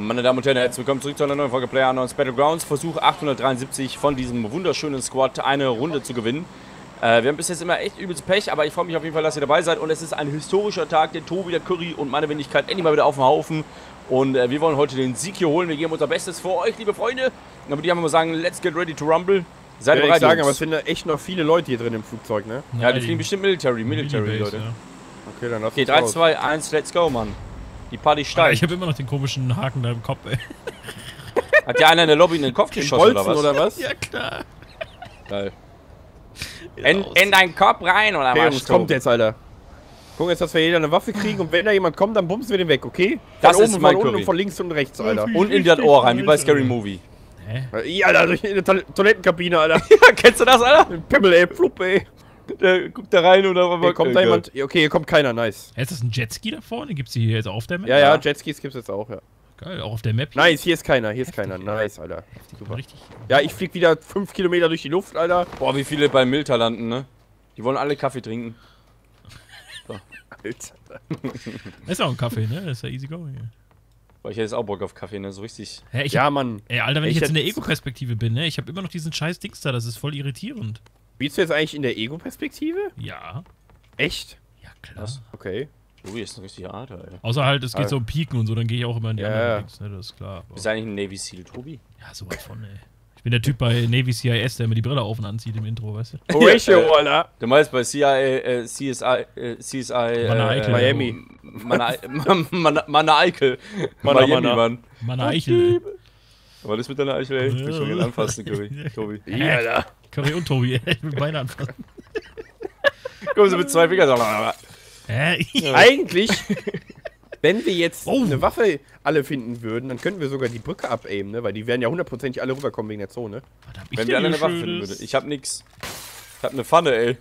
Meine Damen und Herren, herzlich willkommen zurück zu einer neuen Folge PlayerUnknown's Battlegrounds. Versuch 873 von diesem wunderschönen Squad eine Runde zu gewinnen. Äh, wir haben bis jetzt immer echt übelst Pech, aber ich freue mich auf jeden Fall, dass ihr dabei seid. Und es ist ein historischer Tag, der Tobi, der Curry und meine Wenigkeit endlich mal wieder auf dem Haufen. Und äh, wir wollen heute den Sieg hier holen. Wir geben unser Bestes für euch, liebe Freunde. Und dann würde ich einfach mal sagen, let's get ready to rumble. Seid Ja, bereit, ich sagen, Jungs? aber es sind da echt noch viele Leute hier drin im Flugzeug, ne? Ja, die fliegen bestimmt Military, Military, Minibase, Leute. ja. Okay, dann lass Okay, uns 3, raus. 2, 1, let's go, Mann. Die Party steigt. ich habe immer noch den komischen Haken da im Kopf, ey. Hat dir einer in der Lobby in den Kopf Den geschossen, Bolzen oder was? oder was? Ja, klar. Geil. In, in deinen Kopf rein, oder Okay, was? Jungs, kommt jetzt, Alter. Gucken jetzt, dass wir jeder eine Waffe kriegen und wenn da jemand kommt, dann bumsen wir den weg, okay? Das von ist oben, mein von unten Curry. und von links und rechts, Alter. Und in das Ohr rein, wie bei Scary Movie. Hä? Ih, Alter, durch Toil- Toilettenkabine, Alter. Ja, kennst du das, Alter? Pimmel, ey, flupp, ey. Der guckt da rein und dann Hier kommt da jemand. Okay, hier kommt keiner, nice. Ist das ein Jetski da vorne? Gibt's die hier jetzt auf der Map? Ja, ja, Jetskis gibt's jetzt auch, ja. Geil, auch auf der Map hier? Nice, hier ist keiner, hier ist Heftig, keiner. ey. Nice, Alter. Super. Richtig. Ja, ich flieg wieder 5 Kilometer durch die Luft, Alter. Boah, wie viele bei Milta landen, ne? Die wollen alle Kaffee trinken. Alter. Das ist auch ein Kaffee, ne? Das ist ja easy going. hier. Boah, ich hätte jetzt auch Bock auf Kaffee, ne? So richtig. Hä, ich Ja, hab, Mann. ey, Alter, wenn Ich ich jetzt in der Ego-Perspektive bin, ne? Ich habe immer noch diesen scheiß Dings da, das ist voll irritierend. Spielst du jetzt eigentlich in der Ego-Perspektive? Ja. Echt? Ja, klar. Was? Okay. Tobi ist ein richtiger Arter, ey. Außer halt, es geht so um Piken und so, dann gehe ich auch immer in die Ja, andere ja. Dings, ne? Das ist klar. Aber, Bist du eigentlich ein Navy Seal, Tobi? ja, sowas von, ey. Ich bin der Typ bei Navy CIS, der immer die Brille auf und anzieht im Intro, weißt du? Horatio, äh, Alter. Du meinst bei CIA, äh, CSI, äh, CSI, Mana äh, Eichel. Miami. Mana, Mana, Mana Eichel. Mana, Miami, Mana. Mann. Meine Eichel, ey. Was ist mit deiner Eichel, ey? Ich will schon wieder anfassen. Tobi. Ja, Alter. Curry und Tobi, ey. Ich will beide anfassen. Komm, so mit zwei Fingern. Hä? Eigentlich, wenn wir jetzt Oh. eine Waffe alle finden würden, dann könnten wir sogar die Brücke abaimen, ne? Weil die werden ja hundertprozentig alle rüberkommen wegen der Zone. Ich Wenn wir alle eine Waffe finden würden. Ich hab nix. Ich hab eine Pfanne, ey.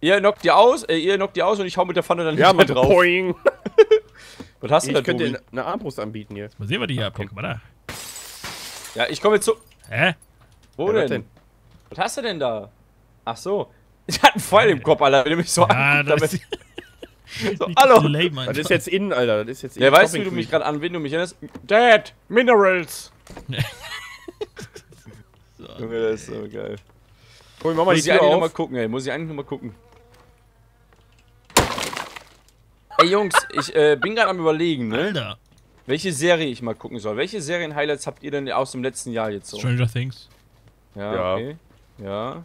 Ihr knockt die aus, äh, ihr knockt die aus und ich hau mit der Pfanne dann Ja, nicht mehr mal drauf. Boing. Was hast du Ich da, könnte Tobi? eine Armbrust anbieten hier. Mal sehen, was die hier abhängen. Warte. Ja, ich komme jetzt zu. Hä? Wo Ja, denn? denn? Was hast du denn da? Ach so. Ich hatte einen Pfeil im Kopf, Alter. Wenn du mich so Ja, anguckst, das ist so, hallo. lame, Das ist jetzt innen, Alter. Das ist jetzt Ja, innen. weißt du, wie du mich gerade an wen du mich erinnerst? Dad, Minerals. Junge, das ist so geil. Komm, mach mal die Muss ich Tür eigentlich nochmal auf. gucken, ey. Muss ich eigentlich nochmal gucken. Ey, Jungs, ich äh, bin gerade am überlegen, ne? Alter. Welche Serie ich mal gucken soll. Welche Serien-Highlights habt ihr denn aus dem letzten Jahr jetzt so? Stranger Things. Ja, Ja. okay. Ja.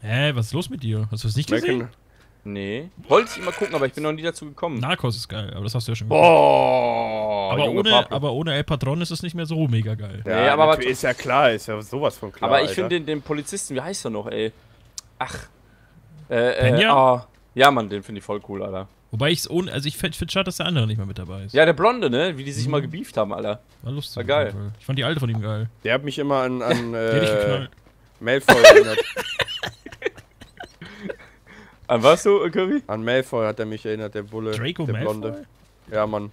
Hä, was ist los mit dir? Hast du das nicht gesehen? American- Nee. Wollte ich immer gucken, aber ich bin noch nie dazu gekommen. Narcos ist geil, aber das hast du ja schon gesehen. Boah, aber, Junge ohne, Pablo. aber ohne El Patron ist es nicht mehr so mega geil. Ja, Nee, aber ist ja klar, ist ja sowas von klar. Aber ich finde den, den Polizisten, wie heißt er noch, ey? Ach. Äh, äh, Benja? ah. Ja, Mann, den finde ich voll cool, Alter. Wobei ich es ohne, also ich finde find schade, dass der andere nicht mehr mit dabei ist. Ja, der Blonde, ne? Wie die sich mal gebieft haben, Alter. War lustig. War geil. Ich fand die alte von ihm geil. Der hat mich immer an, an äh, geknallt. Malfoy erinnert. An was du, Curry? An Malfoy hat er mich erinnert, der Bulle. Draco der Malfoy? Blonde. Ja, Mann.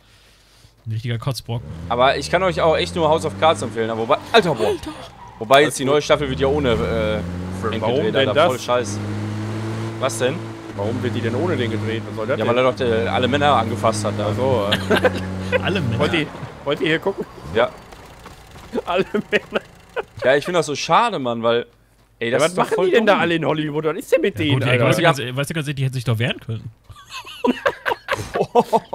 Ein richtiger Kotzbrocken. Aber ich kann euch auch echt nur House of Cards empfehlen. Aber wobei, Alter, boah. Wobei jetzt die neue Staffel wird ja ohne äh, Warum gedreht, denn Alter. das? Voll scheiß. Was denn? Warum wird die denn ohne den gedreht? Was soll das Ja, denn? weil er doch äh, alle Männer angefasst hat. Da. Ach so, äh, Alle Männer. wollt, ihr, wollt ihr hier gucken? Ja. Alle Männer. Ja, ich finde das so schade, Mann, weil. Ey, Ja, das was ist doch machen voll die denn da dumm. alle in Hollywood? Was ist denn mit Ja, denen, gut, ey, Alter? weißt, du Ja. ganz, weißt du ganz ehrlich, die hätten sich doch wehren können.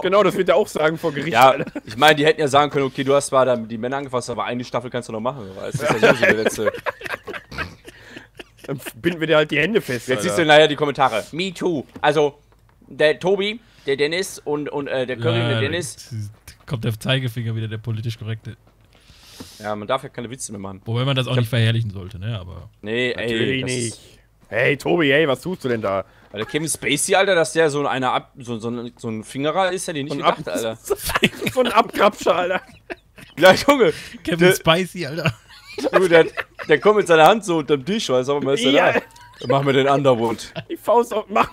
Genau, das wird er auch sagen vor Gericht, Ja, Alter. ich meine, die hätten ja sagen können, okay, du hast zwar die Männer angefasst, aber eine Staffel kannst du noch machen. Das ist ja so die letzte. Dann binden wir dir halt die Hände fest, Jetzt siehst du Alter. nachher die Kommentare. Me too. Also, der Tobi, der Dennis und, und äh, der Curry und der Dennis. da kommt der Zeigefinger wieder, der politisch korrekte. Ja, man darf ja keine Witze mehr machen. Wobei man das auch nicht verherrlichen sollte, ne? Aber. Nee, ey. Nicht. Hey, Tobi, hey, was tust du denn da? weil der Kevin Spacey, Alter, dass der so einer ab, so, so, ein- so ein Fingerer ist, hätte ich nicht Und ab- gedacht, Alter. so ein Abgrabscher, Alter. Ja, Junge, Kevin Der- Spicy, Alter. Junge der, der kommt mit seiner Hand so unterm Tisch, weißt du, aber ist er Ja. da? Dann machen wir den Underwood. Die Faust auf, mach.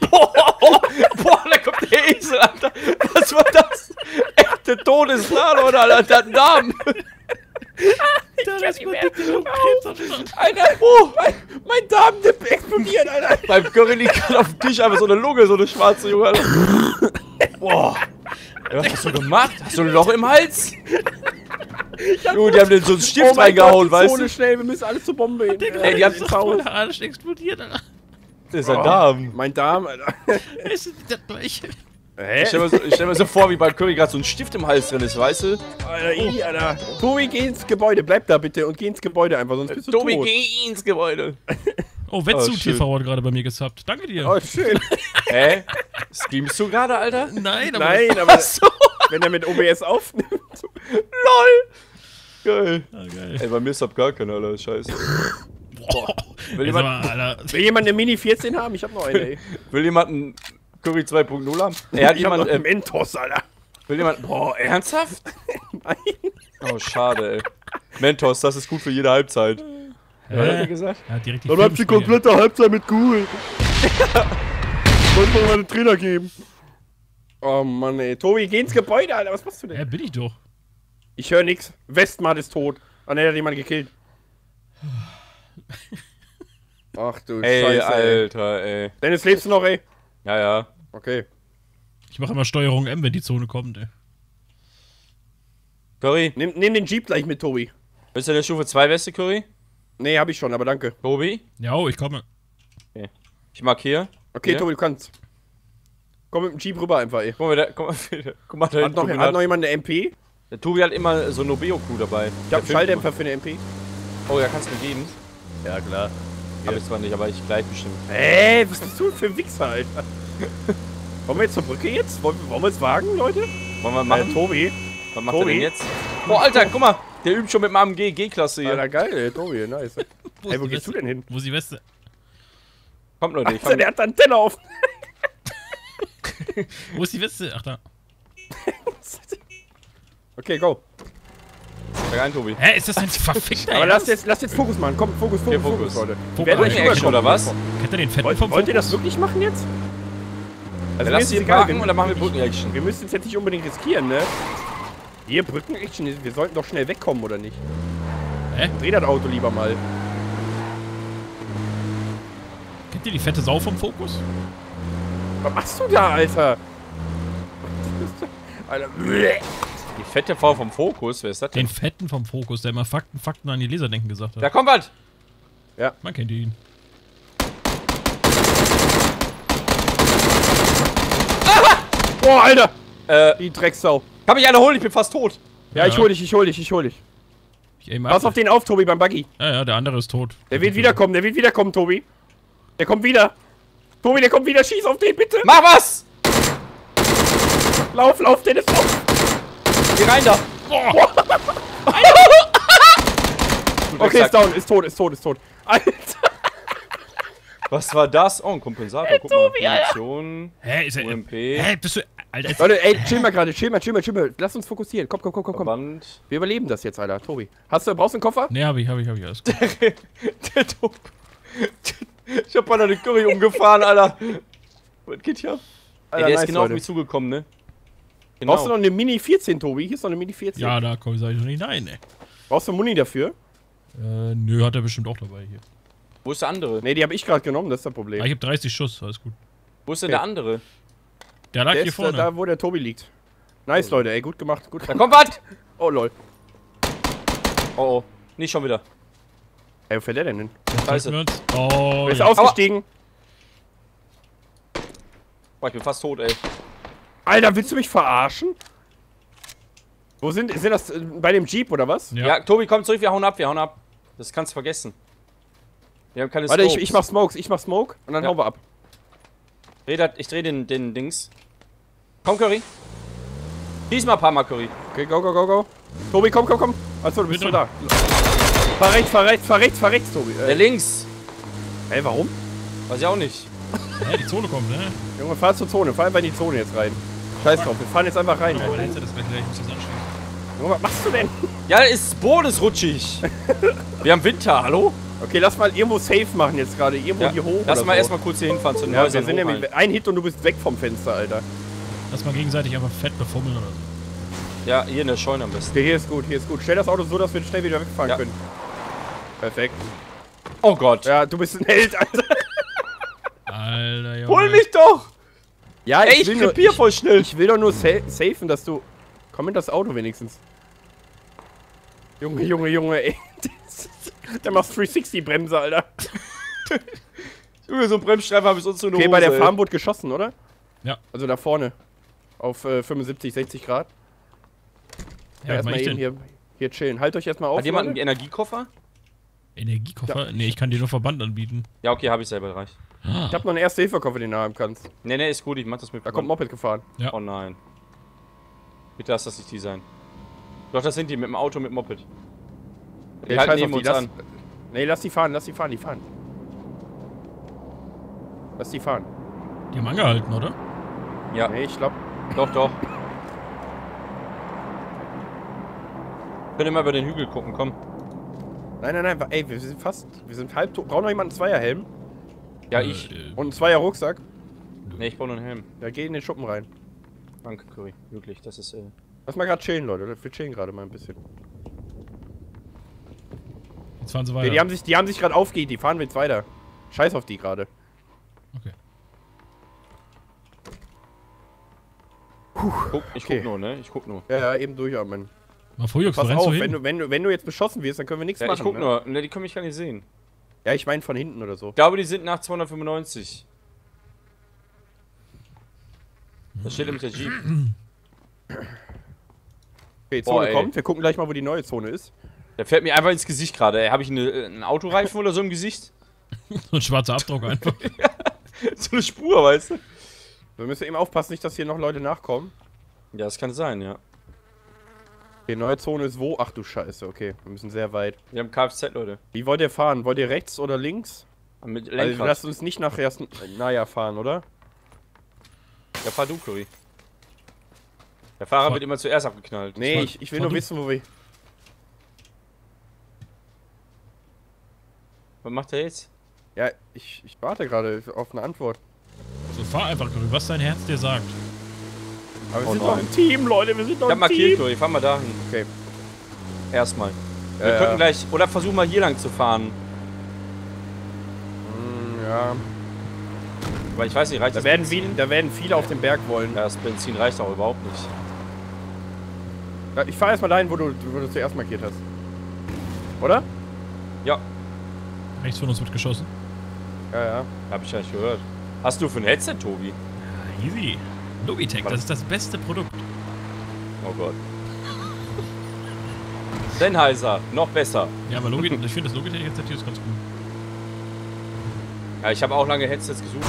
Boah, boah, da kommt der Esel, Alter. Was war das? Echte Todesplan, oder, Alter? Der hat einen Namen. Da ist man am Start. Einer, oh, ein, Mein Darmdip explodiert, Alter. Beim Curry liegt gerade auf dem Tisch einfach so eine Lunge, so eine schwarze Junge. Alter. Boah. Ja, Was hast du gemacht? Hast du ein Loch im Hals? Junge, die haben den so einen Stift Oh mein reingehauen, Gott, weißt du? schnell, wir müssen alles zur Bombe hin. Ey, die haben. Der Arsch explodiert, Alter. Das ist ein Darm. Mein Darm, Alter. Ist das gleiche. Ich stell, mir so, ich stell mir so vor, wie bei Curry gerade so ein Stift im Hals drin ist, weißt du? Alter, Ii, Alter. Tobi, geh ins Gebäude. Bleib da bitte und geh ins Gebäude einfach, sonst bist du Tobi, tot. geh ins Gebäude. Oh, Wetzu Oh. TV hat gerade bei mir gesubbt. Danke dir. Oh, schön. Hä? Streamst du gerade, Alter? Nein, aber. Nein, aber So, wenn er mit OBS aufnimmt. lol. Geil. Ah, geil. Ey, bei mir ist ab gar keiner, Alter. Scheiße. Boah. Will jemand, Alter. Will jemand eine Mini 14 haben? Ich hab noch eine, ey. will jemand einen Curry 2.0 haben? Er hat Ich hab noch jemand, einen äh, Mentos, Alter. will jemand, boah, ernsthaft? Nein. Oh, schade, ey. Mentos, das ist gut für jede Halbzeit. Was hat er gesagt? Er hat direkt die Dann ihr Filmspiele. komplette Halbzeit mit Google. Wollte mal meine Trainer geben. Oh Mann, ey. Tobi, geh ins Gebäude, Alter. Was machst du denn? Ja, bin ich doch. Ich höre nix. Westmart ist tot. Ah, ne, der hat jemand gekillt. Ach du Ey, Scheiße, ey. Alter, ey. Dennis, lebst du noch, ey? Ja, ja. Okay. Ich mache immer Steuerung M, wenn die Zone kommt, ey. Curry, Nimm, nimm den Jeep gleich mit, Tobi. bist du in der Stufe 2 Weste, Curry? Nee, hab ich schon, aber danke. Tobi? Ja, oh, ich komme. Ich markiere. Okay, Hier? Tobi, du kannst. Komm mit dem Jeep rüber einfach, ey. Guck mal, da, guck mal, guck mal da Hat noch, hat noch jemand eine MP? der Tobi hat immer so Nobeo-Crew dabei. Ich hab einen Schalldämpfer für eine MP. Oh, ja, kannst du mir geben. Ja, klar. Hab ich zwar nicht, aber ich gleich bestimmt. Ey, was bist du für ein Wichser, Alter? Wollen wir jetzt zur Brücke jetzt? Wollen, wollen wir es wagen, Leute? Wollen wir Äh, machen? Tobi. Was macht er Tobi? denn jetzt? Boah, Alter, guck mal. Der übt schon mit dem AMG G-Klasse hier. Alter, geil, ey, Tobi, nice. Wo Ey, wo gehst du denn hin? Wo ist die Weste? Kommt, Leute, ich Alter, fang, der hat da Antenne auf. Wo ist die Weste? Ach da. Okay, go. Fang Tobi. Hä, ist das ein verfickter Aber lass jetzt, lass jetzt Fokus machen. Komm, Fokus, Fokus, Fokus, Fokus. Leute. Fokus. Action, oder was? Kennt ihr den fetten Wollt, vom wollt ihr das wirklich machen jetzt? Also lass sie parken und dann machen wir Brücken-Action. Wir müssen es jetzt nicht unbedingt riskieren, ne? Hier, Brücken-Action, wir sollten doch schnell wegkommen, oder nicht? Hä? Dreh das Auto lieber mal. Kennt ihr die fette Sau vom Fokus? Was machst du da, Alter? Alter, bleh. Die fette Frau vom Fokus, wer ist das denn? Den fetten vom Fokus, der immer Fakten, Fakten an die Leser denken gesagt hat. Da kommt was! Man kennt ihn. Boah, Alter! Äh, Die Drecksau. kann mich einer holen, ich bin fast tot. Ja, ich hol dich, ich hol dich, ich hol dich. Ich aim Pass auf den auf, Tobi, beim Buggy. Ja, ja, der andere ist tot. Der wird wiederkommen, der wird wiederkommen, Tobi. Der kommt wieder. Tobi, der kommt wieder. Schieß auf den, bitte. Mach was! Lauf, lauf, Dennis, lauf. Geh rein da! Boah, Okay, ist down, ist tot, ist tot, ist tot. Alter. Was war das? Oh, ein Kompensator. Guck mal. Munition, hä, ist er. UMP, Hä, bist du. Alter, ist, Leute, ey, chill mal gerade, chill mal, chill mal, chill mal. Lass uns fokussieren. Komm, komm, komm, komm, komm. Verband. Wir überleben das jetzt, Alter. Tobi. Hast du, brauchst du einen Koffer? Nee, hab ich, hab ich, hab ich. Alles gut. Der Top. Ich hab mal den Curry umgefahren, Alter. Was geht hier? Ey, Alter, der ist nice, genau auf Leute. mich zugekommen, ne? Brauchst du Genau. noch eine Mini 14, Tobi? Hier ist noch eine Mini 14. Ja, da komm, sag ich noch nicht nein, ey. Brauchst du Muni dafür? Äh, nö, hat er bestimmt auch dabei hier. Wo ist der andere? Nee, die habe ich gerade genommen, das ist das Problem. Ah, ich hab 30 Schuss, alles gut. Wo ist denn Okay. der andere? Der lag Der hier ist äh, vorne. da, wo der Tobi liegt. Nice, Leute, ey, gut gemacht, gut Da gemacht. kommt was! Oh, lol. Oh, oh. Nicht schon wieder. Ey, wo fährt der denn hin? Scheiße. Oh, Er ist ja. ausgestiegen. Boah, ich bin fast tot, ey. Alter, willst du mich verarschen? Wo sind, sind das äh, bei dem Jeep oder was? Ja. Ja. Tobi, komm zurück, wir hauen ab, wir hauen ab. Das kannst du vergessen. Wir haben keine Warte, ich, Scopes. ich mach Smokes, ich mach Smoke und dann Ja. hauen wir ab. Ich dreh den, den Dings. Komm, Curry. Schieß mal ein paar Mal, Curry. Okay, go, go, go, go. Tobi, komm, komm, komm. Achso, du bist schon da. Fahr rechts, fahr rechts, fahr rechts, fahr rechts, Tobi. Der Äh, links. ey, warum? Weiß ich auch nicht. Hä, die Zone kommt, ne? Junge, fahr zur Zone, fahr einfach in die Zone jetzt rein. Scheiß drauf, wir fahren jetzt einfach rein. Aber Alter. das gleich, ich muss das anschließen. Junge, was machst du denn? Ja, ist Boden ist rutschig. wir haben Winter, hallo? Okay, lass mal irgendwo safe machen jetzt gerade. Irgendwo Ja. hier hoch. Lass oder mal so. erstmal kurz hier hinfahren zu den Ja, wir Häusern. sind hoch nämlich rein. ein Hit und du bist weg vom Fenster, Alter. Lass mal gegenseitig einfach fett befummeln oder so. Ja, hier in der Scheune am besten. Okay, hier ist gut, hier ist gut. Stell das Auto so, dass wir schnell wieder wegfahren Ja. können. Perfekt. Oh Gott. Ja, du bist ein Held, Alter. Alter, Junge. Hol mich doch! Ja, Ey, ich will nur, krepier voll schnell. ich will doch nur sa safen, dass du... Komm in das Auto wenigstens. Junge, Junge, Junge, ey. Der macht 360-Bremse, Alter. Junge, so ein Bremsstreifen habe ich sonst nur Okay, bei der Hose, Farm wurde geschossen, oder? Ja. Also da vorne. Auf äh, 75, 60 Grad. Ja, was erstmal ich eben hier, hier chillen. Halt euch erstmal ey. auf. Hat jemand einen. Energiekoffer? Energiekoffer? Nee, ich kann dir nur Verband anbieten. Ja, okay, habe ich selber reicht. Ich hab noch einen Erste-Hilfe-Koffer, den du haben kannst. Nee, nee, ist gut, ich mach das mit. Da kommt ein Moped gefahren. Ja. Oh nein. Bitte lass das nicht die sein. Doch, das sind die mit dem Auto, mit dem Moped. Die Nee, halten neben die, uns lass, an. Nee, lass die fahren, lass die fahren, die fahren. Lass die fahren. Die haben angehalten, oder? Ja, Nee, ich glaub. doch, doch. Könnt ihr mal über den Hügel gucken, komm. Nein, nein, nein, ey, wir sind fast. Wir sind halb tot. Braucht noch jemand einen Zweierhelm? Ja, Äh, ich. äh, Und einen Zweier-Rucksack? Nee, ich brauche nur einen Helm. Ja, geh in den Schuppen rein. Danke, Curry. Wirklich, das ist. Äh Lass mal gerade chillen, Leute. Wir chillen gerade mal ein bisschen. Jetzt fahren sie weiter. die haben sich, die haben sich gerade aufgeht, die fahren jetzt weiter. Scheiß auf die gerade. okay. guck, ich Okay. guck nur, ne? Ich guck nur. Ja, ja, eben durchatmen. Mal vor, Jux, Pass auf, du wenn du, wenn, du, wenn, du, jetzt beschossen wirst, dann können wir nichts Ja, machen. ich guck ne? nur. Ne, die können mich gar nicht sehen. Ja, ich meine von hinten oder so. Ich glaube, die sind nach 295. Da steht nämlich der Jeep. Okay, Boah, Zone ey. kommt. Wir gucken gleich mal, wo die neue Zone ist. Der fährt mir einfach ins Gesicht gerade. Habe ich eine, einen Autoreifen oder so im Gesicht? So ein schwarzer Abdruck einfach. so eine Spur, weißt du? Wir müssen eben aufpassen, nicht, dass hier noch Leute nachkommen. Ja, das kann sein, ja. Die neue Zone ist wo? Ach du Scheiße, okay. Wir müssen sehr weit. Wir haben Kfz, Leute. Wie wollt ihr fahren? Wollt ihr rechts oder links? Mit Also Lenkrad. lasst uns nicht nach erst naja fahren, oder? ja, fahr du, Curry. Der Fahrer Fahr- wird immer zuerst abgeknallt. Nee, ich, ich will nur du. wissen, wo wir. Was macht er jetzt? Ja, ich, ich warte gerade auf eine Antwort. So, fahr einfach, Curry, was dein Herz dir sagt. Aber wir Oh sind nein. doch ein Team, Leute, wir sind doch Ich hab ein markiert, Team. Curry. Fahr mal dahin. Okay. Erstmal. Wir Äh, könnten gleich. Oder versuchen mal hier lang zu fahren. mm, ja. Weil ich weiß nicht, reicht Da das werden, Benzin? viele, da werden viele auf den Berg wollen. Ja, das Benzin reicht auch überhaupt nicht. Ja, Ich fahr erstmal dahin, wo du, wo du zuerst markiert hast. Oder? Ja, Rechts von uns wird geschossen. Ja, ja. hab ich ja nicht gehört. Hast du für ein Headset, Tobi? Easy. Logitech, das ist das beste Produkt. Oh Gott. Sennheiser, noch besser. Ja, aber Logitech, ich finde das Logitech-Headset hier ist ganz gut. Ja, ich habe auch lange Headsets gesucht.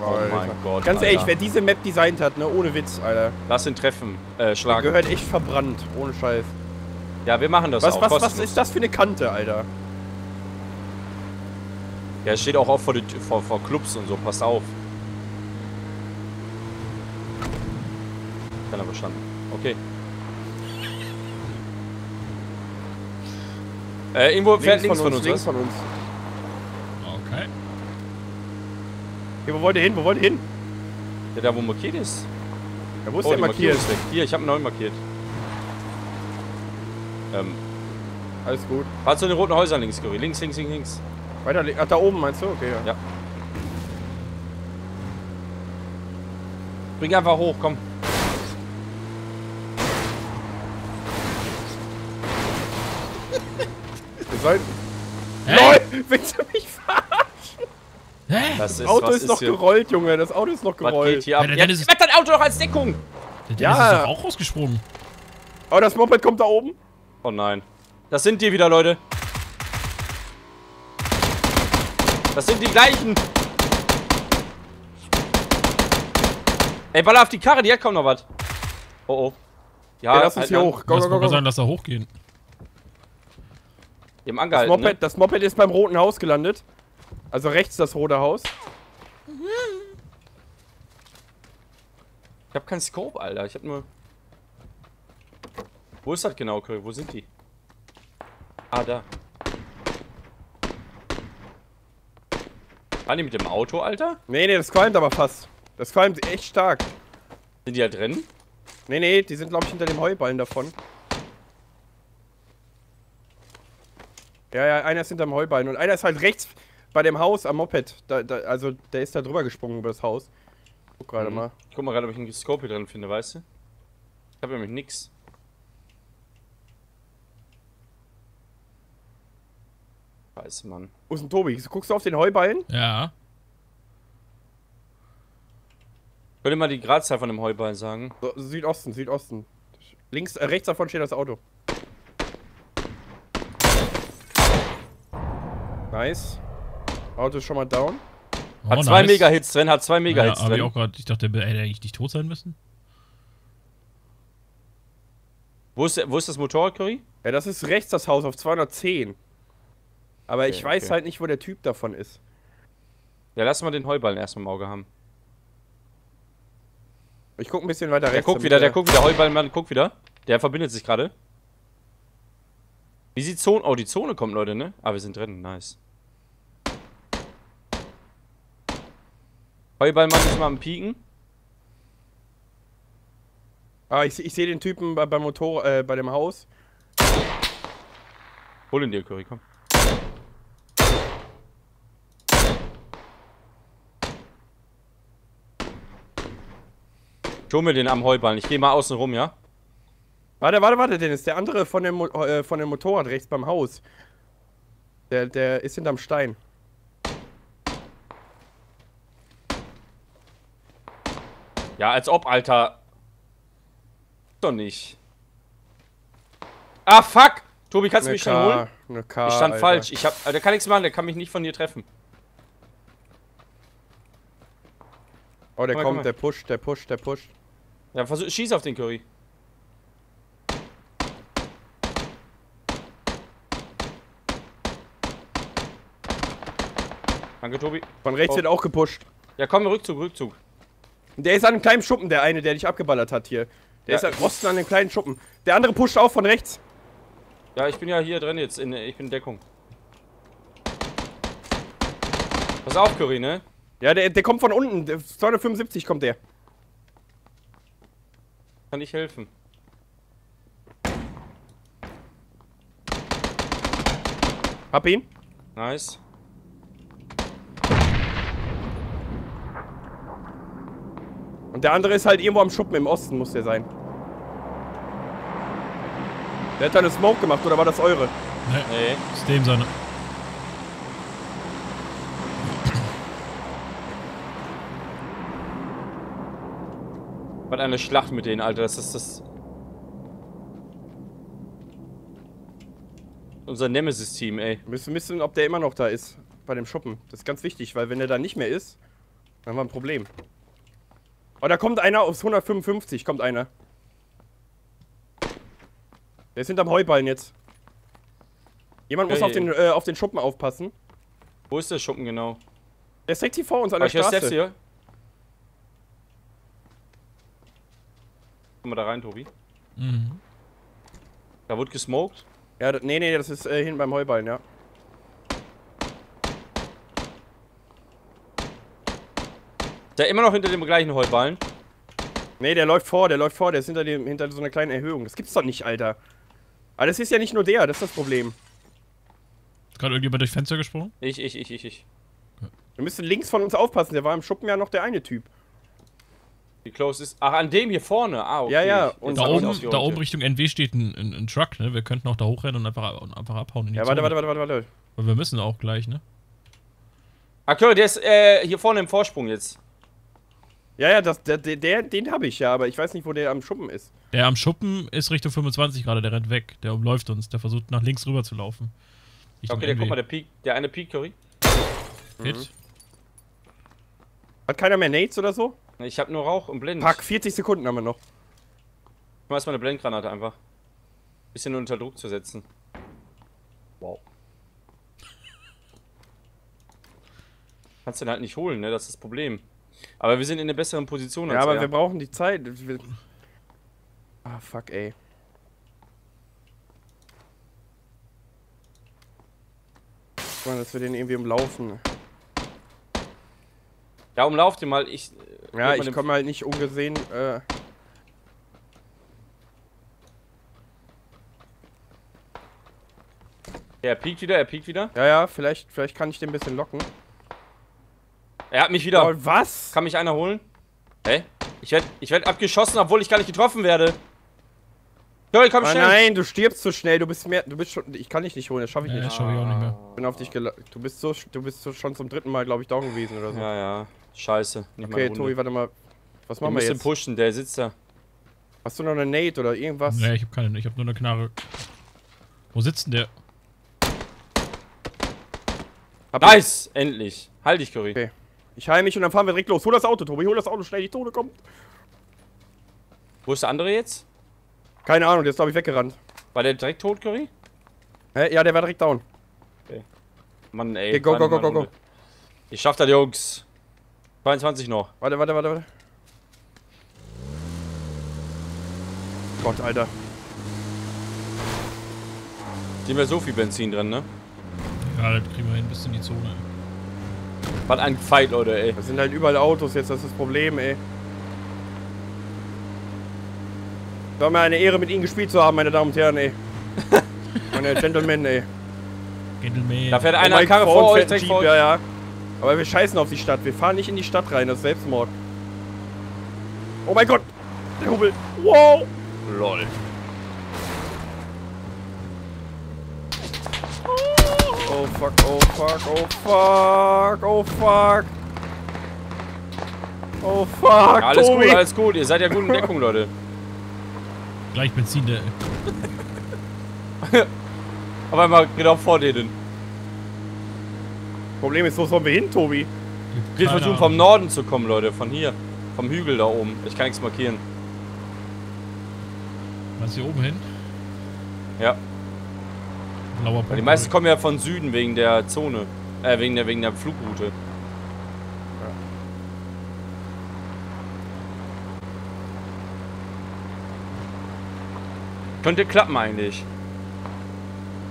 oh mein. Gott. Ganz Alter. ehrlich, wer diese Map designt hat, ne, ohne Witz, Alter, Lass ihn treffen. Äh, der schlagen. gehört echt verbrannt, ohne Scheiß. Ja, wir machen das Was, auch. was, was ist das für eine Kante, Alter? Ja, es steht auch auf vor, die, vor, vor Clubs und so. Passt auf. Verstanden. Okay. Äh, irgendwo fährt links von uns, links was? von uns. Okay. Hier, wo wollt ihr hin? Wo wollt ihr hin? Ja, da wo markiert ist. Ja, wo ist Oh, der markiert? ist. Hier, ich habe einen neuen markiert. Ähm, Alles gut. fahr zu den roten Häusern links, Curry. Links, links, links, links. Weiter, li- ach, da oben meinst du? Okay, ja. Ja. Bring einfach hoch, komm. Sollen. Hey! LOL! Willst du mich verarschen? Hä? Das Das Auto was ist, noch hier? gerollt, Junge. Das Auto ist noch Was gerollt. geht hier ab? Ja, Ja, ist- dein Auto doch als Deckung! Der Ja. Ist doch auch rausgesprungen. Aber das Moped kommt da oben. Oh nein. Das sind die wieder, Leute. Das sind die gleichen. Ey, baller auf die Karre, die hat kaum noch was. Oh oh. Ja, Ja, lass uns halt hier an. hoch. Go, go, go, go. sagen, lass da hochgehen. Die haben Das angehalten, Moped, ne? das Moped ist beim roten Haus gelandet. Also rechts das rote Haus. Ich hab keinen Scope, Alter. Ich hab nur... Wo ist das genau, Curry? Wo sind die? Ah, da. Waren die mit dem Auto, Alter? Nee, nee, das qualmt aber fast. Das qualmt echt stark. Sind die da drin? Nee, nee, die sind, glaube ich, hinter dem Heuballen davon. Ja, ja, einer ist hinterm Heuballen und einer ist halt rechts bei dem Haus am Moped. Da, da, also der ist da drüber gesprungen über das Haus. Guck gerade Mhm. mal. Ich guck mal gerade, ob ich einen Scope hier drin finde, weißt du? Ich habe nämlich nix. Scheiße, Mann. Wo ist denn Tobi? Guckst du auf den Heuballen? Ja. Könnt ihr mal die Gradzahl von dem Heuball sagen? So, Südosten, Südosten. Links, äh, rechts davon steht das Auto. Nice. Auto ist schon mal down. Oh, Hat zwei nice. Mega-Hits drin, hat zwei Ja, Mega-Hits aber ich drin. auch gerade, ich dachte, der hätte eigentlich nicht tot sein müssen. Wo ist, wo ist das Motorrad, Curry? Ja, das ist rechts das Haus auf 210. Aber ich Okay, weiß okay. halt nicht, wo der Typ davon ist. Ja, lass mal den Heuballen erstmal im Auge haben. Ich guck ein bisschen weiter Der rechts. guckt damit wieder, der er- guckt wieder, Heuballenmann guckt wieder. Der verbindet sich gerade. Wie sieht Zone? Oh, die Zone kommt, Leute, ne? Ah, wir sind drin, nice. Heuballenmann ist mal am Pieken. Ah, ich, ich sehe den Typen bei, beim Motor, äh, bei dem Haus. Hol ihn dir, Curry, komm. Ich mir den am Heuballen. Ich gehe mal außen rum, ja? Warte, warte, warte, Dennis. Der andere von dem, Mo äh, von dem Motorrad rechts beim Haus. Der, der ist hinterm Stein. Ja, als ob, Alter. Doch nicht. Ah, fuck! Tobi, kannst du mich schon holen? Eine K, Ich stand Alter. falsch. Ich hab, der kann nichts machen, der kann mich nicht von dir treffen. Oh, der Komm komm kommt, mal. der pusht, der pusht, der pusht. Ja, versuch, schieß auf den Curry. Danke, Tobi. Von rechts Oh. wird auch gepusht. Ja, komm, Rückzug, Rückzug. Der ist an einem kleinen Schuppen, der eine, der dich abgeballert hat hier. Der Ja. ist am Osten an dem kleinen Schuppen. Der andere pusht auch von rechts. Ja, ich bin ja hier drin jetzt. In, ich bin in Deckung. Pass auf, Curry, ne? Ja, der, der kommt von unten. Der 275 kommt der. Kann ich helfen. Hab ihn. Nice. Und der andere ist halt irgendwo am Schuppen im Osten, muss der sein. Der hat da eine Smoke gemacht, oder war das eure? Nee, Nee. ist dem seine. Was eine Schlacht mit denen, Alter. Das ist das. Unser Nemesis-Team, ey. Wir müssen wissen, ob der immer noch da ist. Bei dem Schuppen. Das ist ganz wichtig, weil wenn der da nicht mehr ist, dann haben wir ein Problem. Oh, da kommt einer aufs 155, kommt einer. Der ist hinterm Heuballen jetzt. Jemand muss Okay. auf den, äh, auf den Schuppen aufpassen. Wo ist der Schuppen genau? Der ist direkt hier vor uns an der ich höre Steps Straße. hier. Komm mal da rein, Tobi. Mhm. Da wurde gesmoked. Ja, nee, nee, das ist äh, hinten beim Heuballen, ja. Der immer noch hinter dem gleichen Heuballen? Nee, der läuft vor, der läuft vor, der ist hinter, dem, hinter so einer kleinen Erhöhung. Das gibt's doch nicht, Alter. Aber das ist ja nicht nur der, das ist das Problem. Ist gerade irgendjemand durch Fenster gesprungen? Ich, ich, ich, ich, ich. Wir müssen links von uns aufpassen, der war im Schuppen ja noch der eine Typ. Wie close ist. Ach, an dem hier vorne. Ah, okay. Ja, ja, und Da oben, da oben Richtung NW steht ein, ein, ein Truck, ne? Wir könnten auch da hochrennen und einfach, und einfach abhauen in die Ja, warte, warte, warte, warte, warte. Weil wir müssen auch gleich, ne? Ah, Curry, der ist äh, hier vorne im Vorsprung jetzt. Ja, ja, das, der, der, den habe ich ja, aber ich weiß nicht, wo der am Schuppen ist. Der am Schuppen ist Richtung 25 gerade, der rennt weg. Der umläuft uns, der versucht nach links rüber zu laufen. Richtung Okay, der guck mal, der Peak, der eine Peak, Curry. Hit. Hat keiner mehr Nades oder so? Ich hab nur Rauch und Blend. Pack, 40 Sekunden haben wir noch. Ich mach erstmal eine Blendgranate einfach. Bisschen unter Druck zu setzen. Wow. Kannst den halt nicht holen, ne? Das ist das Problem. Aber wir sind in einer besseren Position Ja, als aber er. wir brauchen die Zeit. Wir- Ah, fuck, ey. Guck mal, dass wir den irgendwie umlaufen. Ja, umlauf den mal. Ich, äh, Ja, ich komme halt nicht ungesehen. Äh, Ja, er piekt wieder, er piekt wieder. Ja, ja, vielleicht, vielleicht kann ich den ein bisschen locken. Er hat mich wieder. Oh, was? Kann mich einer holen? Hä? Ich werd, ich werd abgeschossen, obwohl ich gar nicht getroffen werde. Curry, komm Ah, schnell. nein, du stirbst zu schnell. Du bist mehr. Du bist schon. Ich kann dich nicht holen, das schaffe ich Nee, nicht. das schaffe ich auch nicht mehr. Ich bin auf dich gela Du bist so. Du bist so schon zum dritten Mal, glaube ich, down gewesen oder so. Ja, ja. Scheiße. Nicht okay. Tobi, warte mal. Was Wir machen wir müssen jetzt? pushen, der sitzt da. Hast du noch eine Nate oder irgendwas? Nee, ich habe keine, ich habe nur eine Knarre. Wo sitzt denn der? Hab ich. Nice! Endlich. Halt dich, Curry. Okay. Ich heile mich und dann fahren wir direkt los. Hol das Auto, Tobi. Hol das Auto schnell. Die Tode kommt. Wo ist der andere jetzt? Keine Ahnung, der ist, glaube ich, weggerannt. War der direkt tot, Curry? Hä? Ja, der war direkt down. Mann, ey. Okay, go, go, go, go, go. Ich schaff das, Jungs. 22 noch. Warte, warte, warte, warte. Gott, Alter. Sind wir so viel Benzin drin, ne? Ja, das kriegen wir hin bis in die Zone. Was ein Fight, Leute, ey. Das sind halt überall Autos jetzt, das ist das Problem, ey. Es war mir eine Ehre, mit Ihnen gespielt zu haben, meine Damen und Herren, ey. Meine Gentlemen, ey. Gentleman. Da fährt Oh einer Karre vor euch, fährt ein direkt Jeep, vor. Ja, ja. Aber wir scheißen auf die Stadt. Wir fahren nicht in die Stadt rein, das ist Selbstmord. Oh mein Gott! Der Hubbel. Wow! Lol. Oh fuck, oh fuck, oh fuck, oh fuck. Oh fuck, Ja, alles Tobi. gut, alles gut. Ihr seid ja gut in Deckung, Leute. Gleich Benzin, der. Aber einmal genau vor denen. Problem ist, wo sollen wir hin, Tobi? Wir versuchen vom Norden zu kommen, Leute. Von hier. Vom Hügel da oben. Ich kann nichts markieren. Was hier oben hin? Ja. Blauer Punkt. Weil die meisten kommen ja von Süden wegen der Zone. Äh, wegen der, wegen der Flugroute. Könnte klappen eigentlich.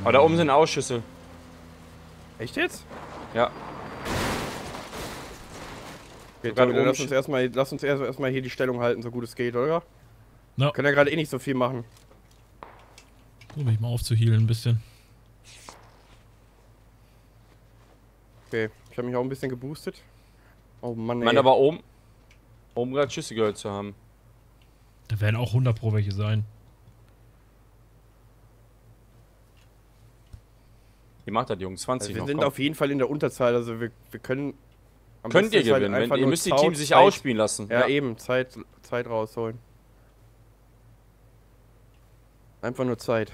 Aber da oben sind Ausschüsse. Echt jetzt? Ja. Okay, Tobi, dann lass uns erstmal lass uns erst- erstmal hier die Stellung halten, so gut es geht, oder? No. Können ja gerade eh nicht so viel machen. Um mich mal aufzuhealen ein bisschen. Okay, ich habe mich auch ein bisschen geboostet. Oh Mann, Ich ey. meine aber oben. Oben gerade Schüsse gehört zu haben. Da werden auch 100 pro welche sein. Wie macht das, Jungs? 20 also wir noch. sind komm. auf jeden Fall in der Unterzahl, also wir, wir können... am Könnt ihr halt gewinnen. einfach Wenn, ihr müsst die Teams sich Zeit- ausspielen lassen. Ja, eben, Zeit, Zeit rausholen. Einfach nur Zeit.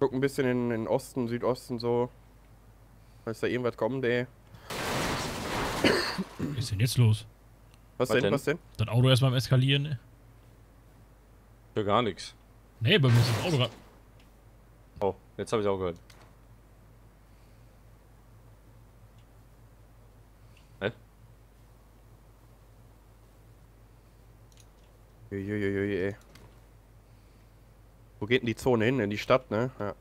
Guck ein bisschen in den Osten, Südosten so. Falls da irgendwas kommt, ey. Was ist denn jetzt los? Was, Was denn, denn? was denn? Das Auto erstmal am Eskalieren. Für gar nichts. Nee, bei mir ist das Auto gerade. Oh, jetzt habe ich auch gehört. Hä? Uiuiui, ey. Wo geht denn die Zone hin? In die Stadt, ne? Ja.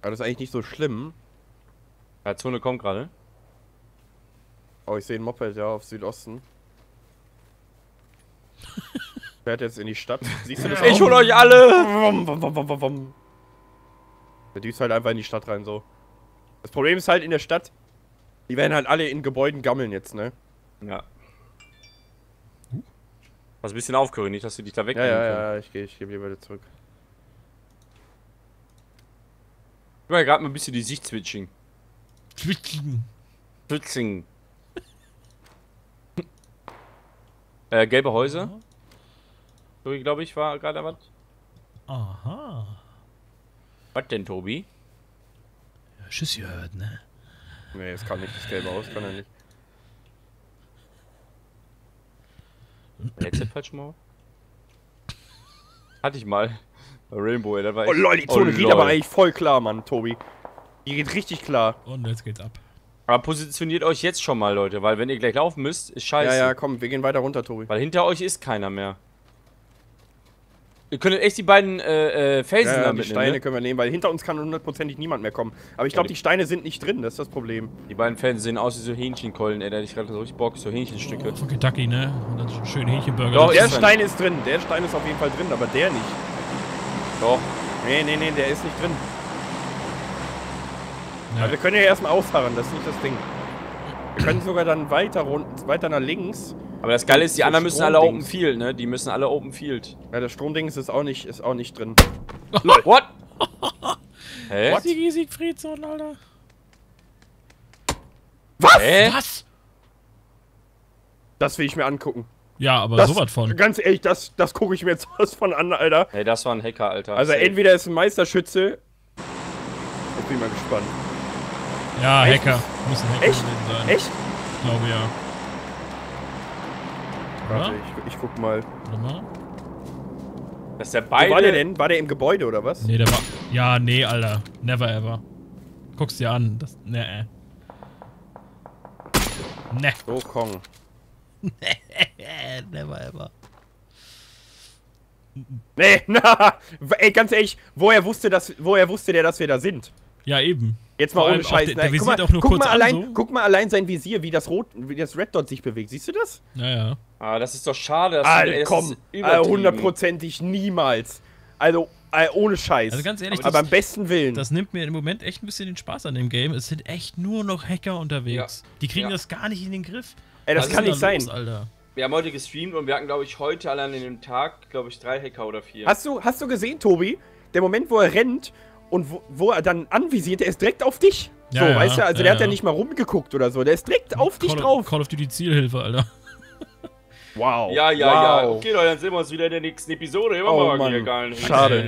Aber das ist eigentlich nicht so schlimm. Ja, Zone kommt gerade. Oh, ich sehe ein Moped, ja, auf Südosten. Fährt jetzt in die Stadt. Siehst du das Ich auch? hol euch alle! Wum, wum, wum. Der düst halt einfach in die Stadt rein, so. Das Problem ist halt in der Stadt, die werden halt alle in Gebäuden gammeln jetzt, ne? Ja. Pass ein bisschen auf, Curry, nicht, dass du dich da Ja, wegnehmen ja, können. ja, ich gehe ich geh wieder zurück. Ich will ja gerade mal ein bisschen die Sicht switching. Twitching. Switching. äh, gelbe Häuser. Tobi, glaube ich, war gerade was. Aha. Was denn, Tobi? Ja, Schiss gehört, ne? Nee, es kann nicht das gelbe aus, kann er nicht. Headset falsch mal? Hatte ich mal. Rainbow, ey, das war Oh echt- lol, die Zone Oh, geht lol. aber eigentlich voll klar, Mann, Tobi. Die geht richtig klar. Und jetzt geht's ab. Aber positioniert euch jetzt schon mal, Leute, weil wenn ihr gleich laufen müsst, ist scheiße. Ja, ja, komm, wir gehen weiter runter, Tobi. Weil hinter euch ist keiner mehr. Wir können echt die beiden äh, äh, Felsen Ja, ja, da die mitnehmen, Steine ne? können wir nehmen, weil hinter uns kann hundertprozentig niemand mehr kommen. Aber ich Ja, glaube, die- die Steine sind nicht drin, das ist das Problem. Die beiden Felsen sehen aus wie so Hähnchenkeulen, ey. Da hätte ich gerade so richtig Bock, so Hähnchenstücke. Von Kentucky, ne? Und dann so einen schönen Hähnchenburger. Doch. Der. Stein ist drin, der Stein ist auf jeden Fall drin, aber der nicht. Doch. Nee, nee, nee, der ist nicht drin. Ja. Aber wir können ja erstmal ausfahren, das ist nicht das Ding. Wir können sogar dann weiter rund, weiter nach links. Aber das Geile ist, die So anderen müssen alle. Open Field, ne? Die müssen alle Open Field. Ja, das Stromding ist auch nicht, ist auch nicht drin. What? Hä? Sigi Siegfriedson, Alter. Was? Hä? Was? Das will ich mir angucken. Ja, aber Das, sowas von. Ganz ehrlich, das, das gucke ich mir jetzt was von an, Alter. Hey, das war ein Hacker, Alter. Also Safe. entweder ist ein Meisterschütze. Ich bin mal gespannt. Ja, Echt? Hacker. Muss ein Hacker Echt? sein. Echt? Ich glaube ja. Warte, ich, ich guck mal. Warte mal. Dass der Wo beide... war der denn? War der im Gebäude oder was? Nee, der war. Ja, nee, Alter. Never ever. Guck's dir an. Das. Nee, äh. Ne. So, Kong. Never ever. Nee, na, ey, ganz ehrlich, woher wusste, das, woher wusste der, dass wir da sind? Ja, eben. Jetzt mal ohne Scheiß. der- ne? der guck mal, auch nur guck kurz mal allein, so. guck mal allein sein Visier, wie das Rot, wie das Red Dot sich bewegt. Siehst du das? Ja, ja. Ah, das ist doch schade. dass Alter, du- das komm, äh, hundertprozentig niemals. Also, äh, ohne Scheiß. Also ganz ehrlich, aber das- beim besten Willen. Das nimmt mir im Moment echt ein bisschen den Spaß an dem Game. Es sind echt nur noch Hacker unterwegs. Die kriegen Ja. das gar nicht in den Griff. ey, das was kann nicht da sein. Los, Alter? Wir haben heute gestreamt und wir hatten, glaube ich, heute allein in dem Tag, glaube ich, drei Hacker oder vier. Hast du, hast du gesehen, Tobi? Der Moment, wo er rennt und wo, wo er dann anvisiert, der ist direkt auf dich. Ja, so, ja, weißt du? Also ja, der hat ja ja. nicht mal rumgeguckt oder so. Der ist direkt auf dich Call, drauf. Call of Duty Zielhilfe, Alter. Wow. Ja, ja, ja. wow. Okay, Leute, dann sehen wir uns wieder in der nächsten Episode. Oh, Übermorgen Mann. hier, geilen Schade.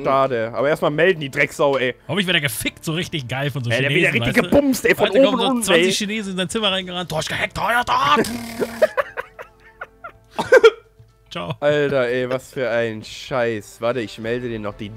Hähnchen. Schade. Aber erstmal melden, die Drecksau, ey. Hab ich wieder gefickt, so richtig geil von so Ey, der Chinesen. wird ja richtig du? gebumst, ey, von Alter, oben kommen und so unten, 20 ey. Chinesen in sein Zimmer reingerannt. Durchgehackt, euer Tag! Ciao. Alter, ey, was für ein Scheiß. Warte, ich melde den noch die